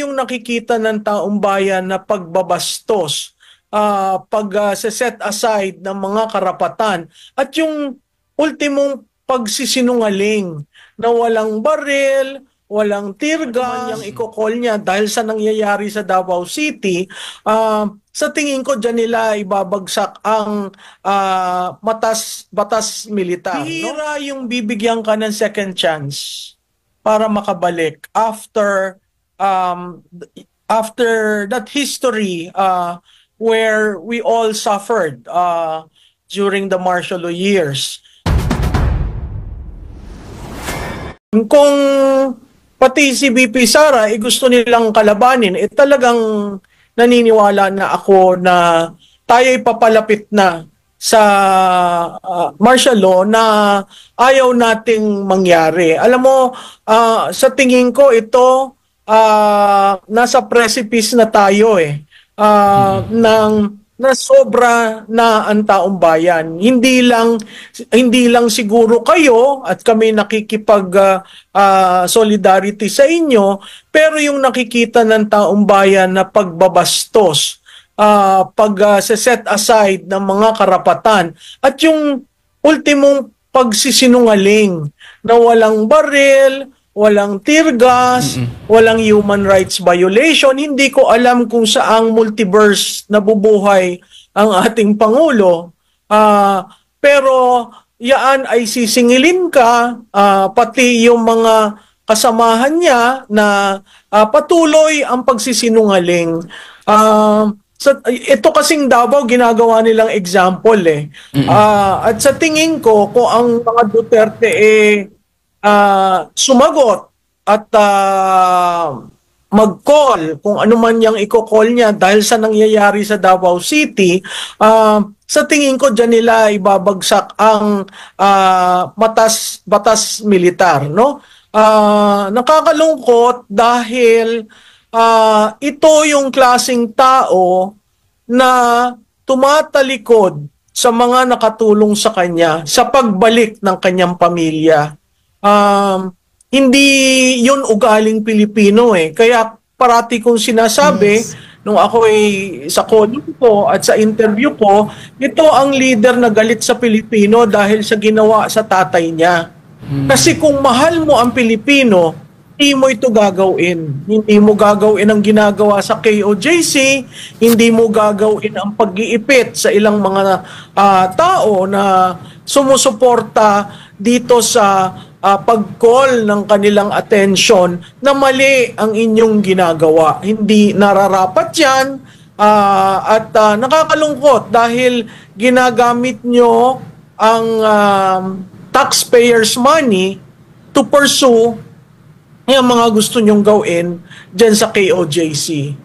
yung nakikita ng taong bayan na pagbabastos, uh, pag uh, set aside ng mga karapatan at yung ultimong pagsisinungaling na walang baril, walang tear gas, yung ikokol niya dahil sa nangyayari sa Davao City, uh, sa tingin ko dyan nila ibabagsak ang uh, matas, batas militar. Hira no? yung bibigyan ka ng second chance para makabalik after um, after that history uh, where we all suffered uh, during the martial law years. Kung pati si BP Sara, eh, gusto nilang kalabanin, eh talagang naniniwala na ako na tayo'y papalapit na sa uh, martial law na ayaw nating mangyari. Alam mo, uh, sa tingin ko ito, uh, nasa precipice na tayo eh, uh, hmm. ng na sobra na ang taong bayan. Hindi lang hindi lang siguro kayo at kami nakikipag uh, uh, solidarity sa inyo, pero yung nakikita ng taong bayan na pagbabastos, uh, pag uh, set aside ng mga karapatan at yung ultimong pagsisinungaling na walang baril, walang tear gas, Mm-mm. walang human rights violation. Hindi ko alam kung saang multiverse nabubuhay ang ating Pangulo. Uh, pero yaan ay sisingilin ka, uh, pati yung mga kasamahan niya na uh, patuloy ang pagsisinungaling. Uh, sa, ito kasing Davao ginagawa nilang example eh. Mm-hmm. Uh, at sa tingin ko, kung ang mga Duterte eh uh, sumagot at uh, mag-call kung ano man yung i-call niya dahil sa nangyayari sa Davao City, uh, sa tingin ko dyan nila ibabagsak ang uh, matas, batas militar. No? Uh, nakakalungkot dahil uh, ito yung klasing tao na tumatalikod sa mga nakatulong sa kanya sa pagbalik ng kanyang pamilya um, hindi yun ugaling Pilipino eh. Kaya parati kong sinasabi, yes. nung ako ay sa column ko at sa interview ko, ito ang leader na galit sa Pilipino dahil sa ginawa sa tatay niya. Hmm. Kasi kung mahal mo ang Pilipino, hindi mo ito gagawin. Hindi mo gagawin ang ginagawa sa KOJC, hindi mo gagawin ang pag-iipit sa ilang mga uh, tao na sumusuporta dito sa uh, pag-call ng kanilang attention na mali ang inyong ginagawa. Hindi nararapat yan uh, at uh, nakakalungkot dahil ginagamit nyo ang uh, taxpayers' money to pursue yung mga gusto nyong gawin dyan sa KOJC.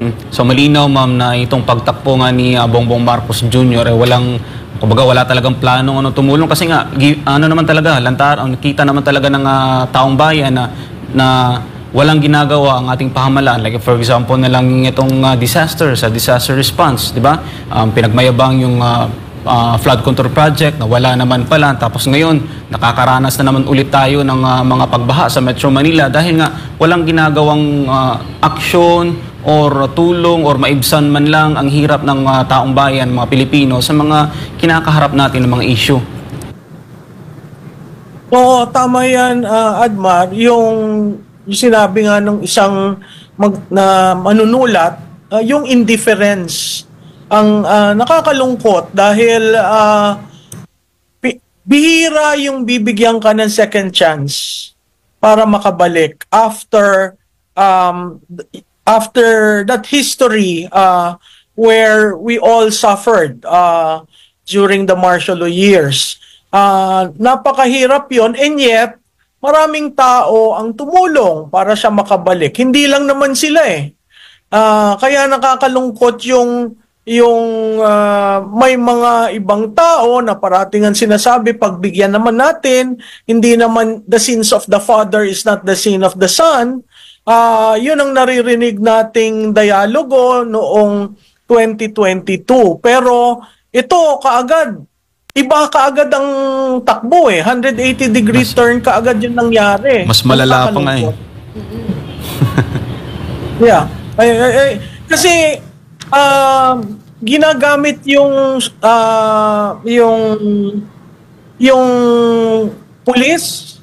Hmm. So malinaw ma'am na itong pagtakpo nga ni Bongbong Marcos Jr. eh walang kumbaga wala talagang planong ano tumulong. Kasi nga ano naman talaga lantar ang nakita naman talaga ng uh, taong bayan na na walang ginagawa ang ating pahamalaan. Like for example na lang itong uh, disaster sa disaster response di ba? Um, pinagmayabang yung uh, uh, flood control project na wala naman pala. Tapos ngayon nakakaranas na naman ulit tayo ng uh, mga pagbaha sa Metro Manila dahil nga walang ginagawang uh, aksyon or tulong or maibsan man lang ang hirap ng uh, taong bayan, mga Pilipino sa mga kinakaharap natin ng mga issue? Oo, tama yan, uh, Admar. Yung, yung sinabi nga ng isang mag, na manunulat, uh, yung indifference ang uh, nakakalungkot dahil uh, bihira yung bibigyan ka ng second chance para makabalik after um, after that history uh, where we all suffered uh, during the martial law years. Uh, napakahirap yon and yet maraming tao ang tumulong para siya makabalik. Hindi lang naman sila eh. Uh, kaya nakakalungkot yung yung uh, may mga ibang tao na parating ang sinasabi pagbigyan naman natin hindi naman the sins of the father is not the sin of the son uh, yun ang naririnig nating dialogo noong 2022. Pero ito kaagad, iba kaagad ang takbo eh. 180 degree mas, turn kaagad yung nangyari. Mas malala pa nga eh. Yeah. Ay, ay, ay. Kasi ah, ginagamit yung ah, yung yung pulis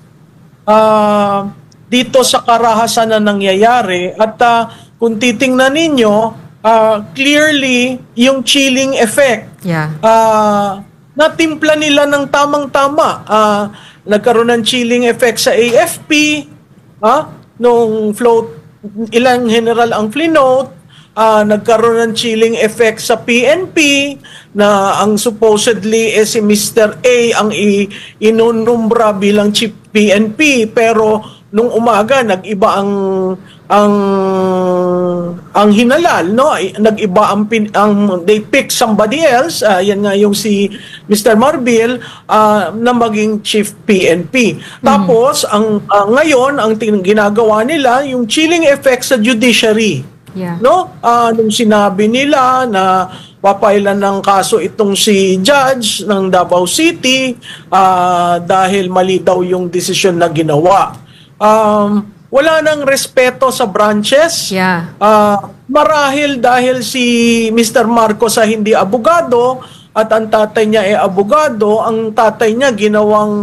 ah, dito sa karahasan na nangyayari at ah, kung titingnan ninyo ah, clearly yung chilling effect Yeah. Ah, natimpla nila ng tamang-tama. Ah, nagkaroon ng chilling effect sa AFP, ah, nung float, ilang general ang flinote, ah, nagkaroon ng chilling effect sa PNP, na ang supposedly eh, si Mr. A ang i- inunumbra bilang chief PNP, pero nung umaga nag-iba ang ang ang hinalal no? Nag-iba ang, pin, ang they pick somebody else ah, yan nga yung si Mr. Marbil ah, na maging chief PNP tapos ang ah, ngayon ang ginagawa nila yung chilling effect sa judiciary. Yeah. no? Ah, nung sinabi nila na papailan ng kaso itong si judge ng Davao City ah, dahil mali daw yung desisyon na ginawa um, wala nang respeto sa branches Yeah. Ah, marahil dahil si Mr. Marcos ay hindi abogado at ang tatay niya ay abogado, ang tatay niya ginawang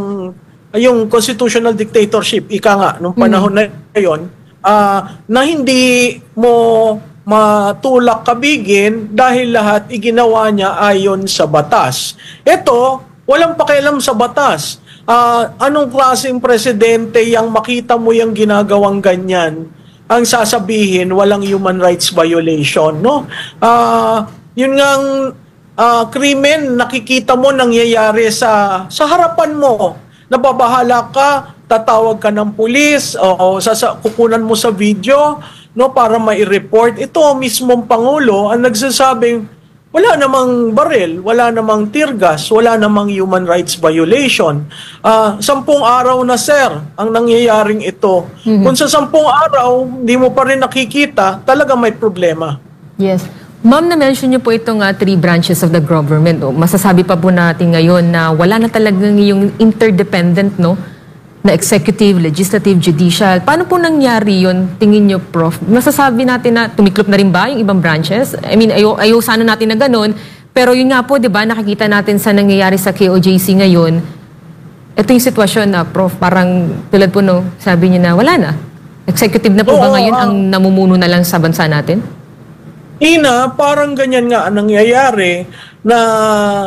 yung constitutional dictatorship, ika nga, nung panahon na yon, ah, na hindi mo matulak kabigin dahil lahat iginawa niya ayon sa batas. Ito, walang pakialam sa batas. Ah, anong klaseng presidente yung makita mo yung ginagawang ganyan? Ang sasabihin, walang human rights violation, no? Ah, yun ngang ah, krimen nakikita mo nangyayari sa sa harapan mo. Nababahala ka, tatawag ka ng pulis o sasa, kukunan mo sa video no para mai-report. Ito mismong pangulo ang nagsasabing wala namang baril, wala namang tear gas, wala namang human rights violation. Ah, sampung araw na sir ang nangyayaring ito. Kung sa sampung araw hindi mo pa rin nakikita, talaga may problema. Yes. Ma'am, na-mention niyo po itong ah, three branches of the government. O, masasabi pa po natin ngayon na wala na talagang yung interdependent, no? Na executive, legislative, judicial. Paano po nangyari yun, tingin niyo, Prof? Masasabi natin na tumiklop na rin ba yung ibang branches? I mean, ayaw, ayaw sana natin na ganun. Pero yun nga po, di ba, nakikita natin sa nangyayari sa KOJC ngayon, ito yung sitwasyon na, Prof, parang tulad po no, sabi niyo na wala na. Executive na po ba Oo, ngayon ah. ang namumuno na lang sa bansa natin? Ina, parang ganyan nga ang nangyayari na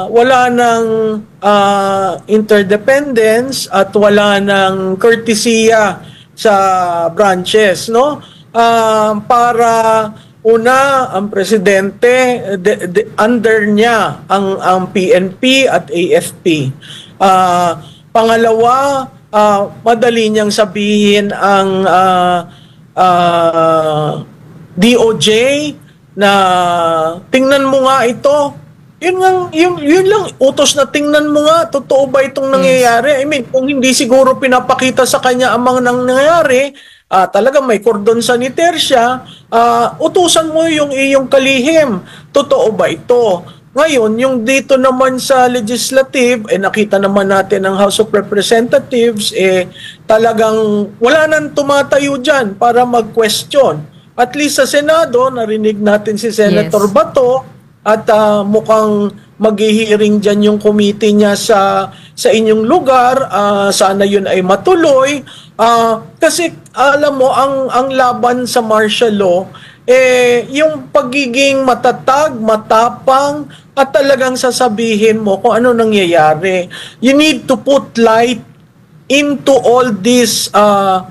wala ng ah, interdependence at wala ng courtesya sa branches, no? Ah, para una ang presidente de- de- under niya ang ang PNP at AFP. Ah, pangalawa, ah, madali niyang sabihin ang ah, ah, DOJ na tingnan mo nga ito. Yun, nga, yun, yun lang, utos na tingnan mo nga, totoo ba itong nangyayari? I mean, kung hindi siguro pinapakita sa kanya ang mga nangyayari, ah talaga may cordon sanitaire siya, ah, utusan mo yung iyong kalihim. Totoo ba ito? Ngayon, yung dito naman sa legislative, eh nakita naman natin ng House of Representatives, eh talagang wala nang tumatayo dyan para mag-question. At least sa Senado, narinig natin si Senator Yes. Bato at ah, mukhang maghihiring dyan yung committee niya sa sa inyong lugar. Ah, sana yun ay matuloy. Ah, kasi alam mo, ang, ang laban sa martial law, eh, yung pagiging matatag, matapang, at talagang sasabihin mo kung ano nangyayari. You need to put light into all these uh,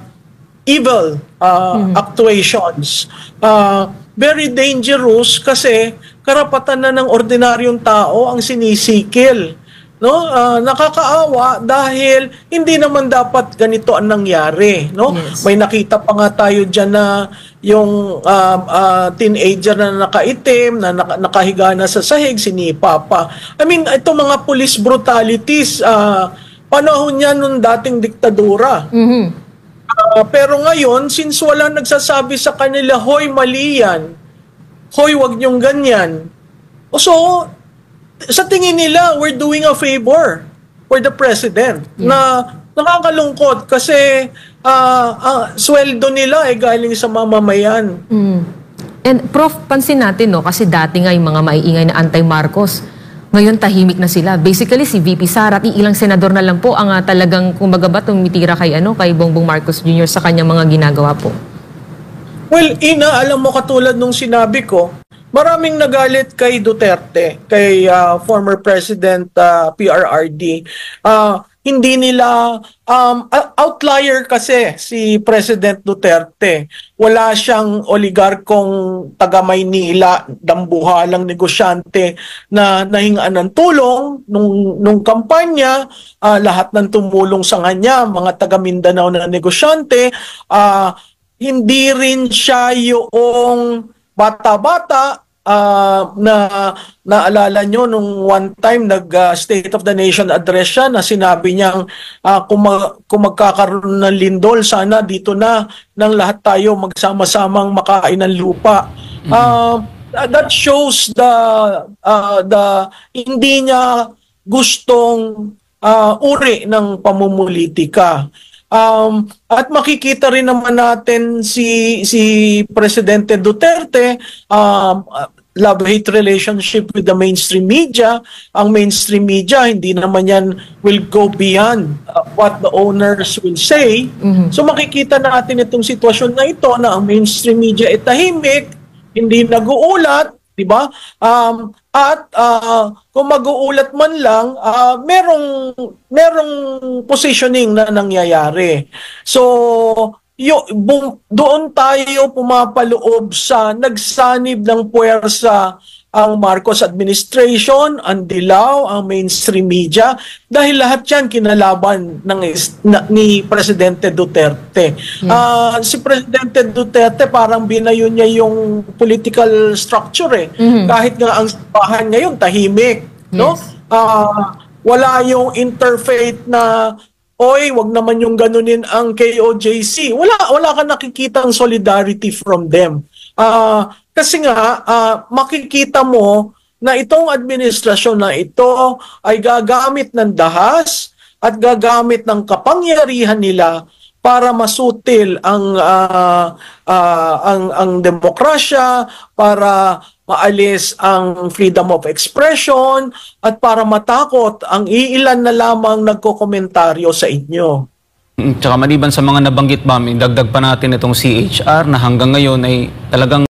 evil uh, actuations. Uh, very dangerous kasi karapatan na ng ordinaryong tao ang sinisikil. No? Ah, nakakaawa dahil hindi naman dapat ganito ang nangyari, no? Yes. May nakita pa nga tayo diyan na yung um, ah, teenager na nakaitim, na naka- nakahiga na sa sahig, sinipa pa. I mean, ito mga police brutalities, ah, panahon niya nung dating diktadura. Mhm. Ah, pero ngayon, since wala nagsasabi sa kanila, hoy, mali yan. Hoy, wag niyong ganyan. O So, sa tingin nila, we're doing a favor for the president. Na nakakalungkot kasi ah, ah, sweldo nila ay galing sa mamamayan. Mm. And Prof, pansin natin, no, kasi dati nga yung mga maiingay na anti-Marcos, ngayon tahimik na sila. Basically, si VP Sara at ilang senador na lang po ang ah, talagang, kumbaga ba, tumitira kay, ano, kay Bongbong Marcos Jr. sa kanyang mga ginagawa po. Well, Ina, alam mo katulad nung sinabi ko, maraming nagalit kay Duterte, kay ah, former President ah, PRRD. Ah, hindi nila um, outlier kasi si President Duterte. Wala siyang oligarkong taga Maynila, dambuhalang negosyante na nahingaan ng tulong nung nung kampanya, ah, lahat ng tumulong sa kanya, mga taga Mindanao na negosyante, ah hindi rin siya yung bata-bata ah, na naalala nyo nung one time nag ah, State of the Nation address siya na sinabi niyang ah, kung, ma- kung magkakaroon ng lindol sana dito na nang lahat tayo magsama-samang makain ng lupa. Ah, that shows the ah, the hindi niya gustong ah, uri ng pamumulitika. Um, at makikita rin naman natin si si Presidente Duterte um, love-hate relationship with the mainstream media. Ang mainstream media, hindi naman yan will go beyond uh, what the owners will say. So makikita natin itong sitwasyon na ito na ang mainstream media ay tahimik, hindi nag-uulat, di ba? Um, at ah, kung mag-uulat man lang, ah, merong merong positioning na nangyayari. So, yo, doon tayo pumapaloob sa nagsanib ng puwersa ang Marcos administration, ang Dilaw, ang mainstream media, dahil lahat yan kinalaban ng, na- ni Presidente Duterte. Ah, si Presidente Duterte parang binayo niya yung political structure eh. Kahit nga ang simbahan ngayon tahimik, no? Yes. Ah, wala yung interfaith na oy, wag naman yung ganunin ang KOJC. Wala wala ka nakikitang solidarity from them. Ah, kasi nga ah, makikita mo na itong administrasyon na ito ay gagamit ng dahas at gagamit ng kapangyarihan nila para masutil ang ah, ah, ang ang demokrasya para maalis ang freedom of expression at para matakot ang iilan na lamang nagkokomentaryo sa inyo. Mm, Tsaka maliban sa mga nabanggit ma'am, idagdag pa natin itong CHR na hanggang ngayon ay talagang